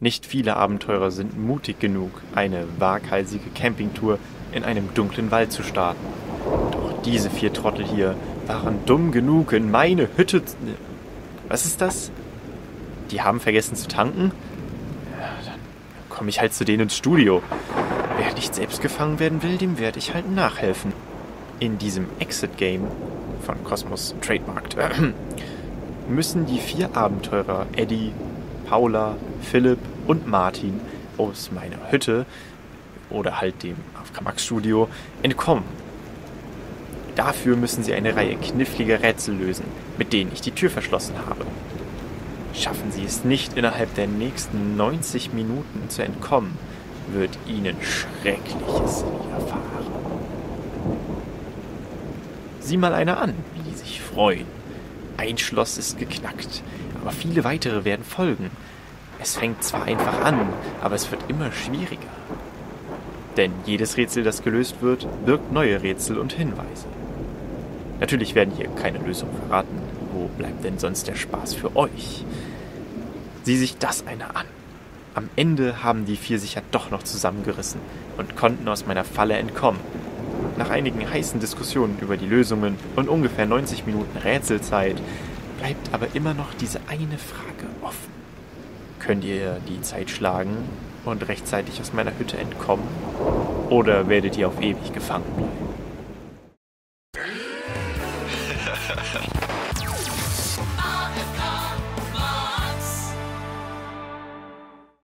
Nicht viele Abenteurer sind mutig genug, eine waghalsige Campingtour in einem dunklen Wald zu starten. Doch diese vier Trottel hier waren dumm genug, in meine Hütte. z- Was ist das? Die haben vergessen zu tanken? Ja, dann komme ich halt zu denen ins Studio. Wer nicht selbst gefangen werden will, dem werde ich halt nachhelfen. In diesem Exit-Game von Cosmos Trademarked müssen die vier Abenteurer Eddie, Paula, Philipp und Martin aus meiner Hütte oder halt dem AFK Max Studio entkommen. Dafür müssen sie eine Reihe kniffliger Rätsel lösen, mit denen ich die Tür verschlossen habe. Schaffen sie es nicht innerhalb der nächsten 90 Minuten zu entkommen, wird ihnen Schreckliches widerfahren. Sieh mal einer an, wie die sich freuen. Ein Schloss ist geknackt, aber viele weitere werden folgen. Es fängt zwar einfach an, aber es wird immer schwieriger. Denn jedes Rätsel, das gelöst wird, birgt neue Rätsel und Hinweise. Natürlich werden hier keine Lösungen verraten. Wo bleibt denn sonst der Spaß für euch? Sieh sich das einer an. Am Ende haben die vier sich ja doch noch zusammengerissen und konnten aus meiner Falle entkommen. Nach einigen heißen Diskussionen über die Lösungen und ungefähr 90 Minuten Rätselzeit bleibt aber immer noch diese eine Frage offen. Könnt ihr die Zeit schlagen und rechtzeitig aus meiner Hütte entkommen? Oder werdet ihr auf ewig gefangen bleiben?